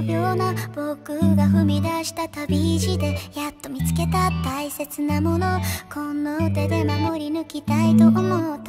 臆病な僕が踏み出した旅路でやっと見つけた大切なもの。この手で守り抜きたいと思って